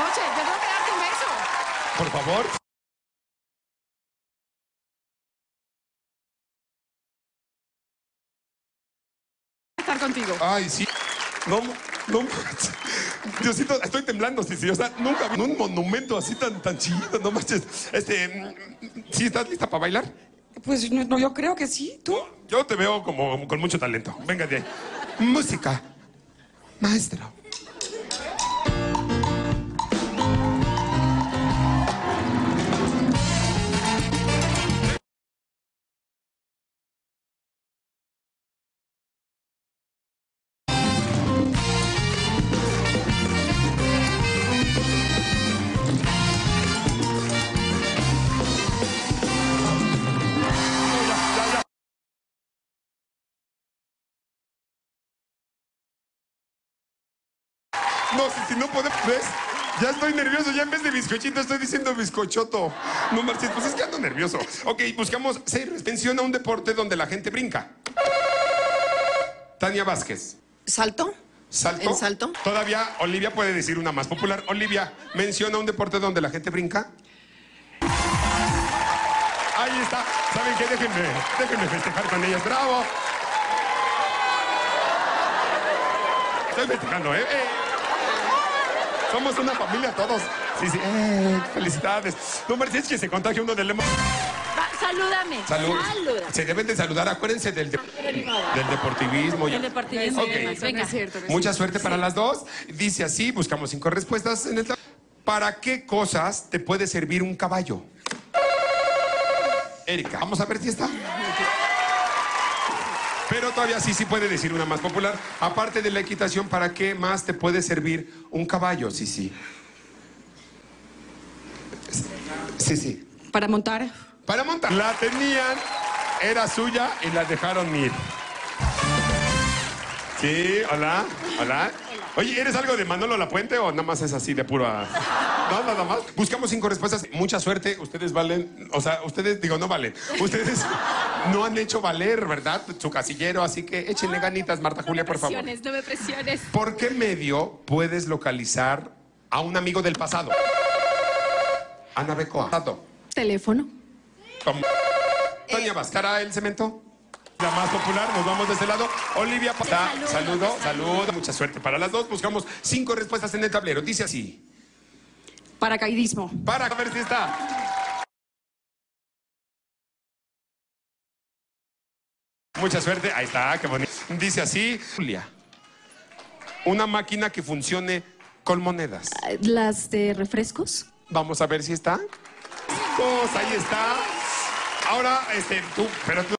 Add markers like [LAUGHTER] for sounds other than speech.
noche. Yo tengo que darte un beso. Por favor. Estar contigo. Ay, sí. No, no. [LAUGHS] Diosito, estoy temblando, sí, sí. O sea, nunca vi un monumento así tan, tan chido, no manches. Este, ¿sí estás lista para bailar? Pues no, no, yo creo que sí. ¿Tú? Yo te veo como con mucho talento. Venga de ahí. Música. Maestro. No, si, si no podemos, ¿ves? Ya estoy nervioso, ya en vez de bizcochito estoy diciendo bizcochoto. No marches, pues es que ando nervioso. Ok, buscamos seis. Menciona un deporte donde la gente brinca. Tania Vázquez. ¿Salto? ¿Salto? ¿En salto? Todavía Olivia puede decir una más popular. Olivia, menciona un deporte donde la gente brinca. Ahí está. ¿Saben qué? Déjenme, déjenme festejar con ellas. ¡Bravo! Estoy festejando, ¿eh? ¡Eh! Somos una familia todos. Sí, sí. ¡Eh! Felicidades. No marches que se contagia uno del lema. Salúdame. Salud. Se deben de saludar. Acuérdense del, de- del deportivismo. El deportivismo. Ok. Eso no es cierto. no es Mucha suerte para las dos. Dice así, buscamos cinco respuestas en el tab- ¿Para qué cosas te puede servir un caballo? Erika, vamos a ver si está. Pero todavía sí, sí puede decir una más popular. Aparte de la equitación, ¿para qué más te puede servir un caballo? Sí, sí. Sí, sí. Para montar. Para montar. La tenían, era suya y la dejaron ir. Sí, hola, hola. Oye, ¿eres algo de Manolo La Puente o nada más es así de pura? No, nada más. Buscamos cinco respuestas. Mucha suerte. Ustedes valen, o sea, ustedes, digo, no valen. Ustedes no han hecho valer, ¿verdad? Su casillero, así que échenle ganitas, Marta Julia, por favor. Presiones, no me presiones. ¿Por qué medio puedes localizar a un amigo del pasado? Ana Becoa. Teléfono. Tom- Toña Vázcara, el cemento. La más popular, nos vamos de este lado. Olivia Pata, Saludo, saludo, saludo. Mucha suerte para las dos. Buscamos cinco respuestas en el tablero. Dice así. Paracaidismo. Para ver si está. Mucha suerte. Ahí está, qué bonito. Dice así. Julia. Una máquina que funcione con monedas. Las de refrescos. Vamos a ver si está. Pues ahí está. Ahora, este, tú, pero tú.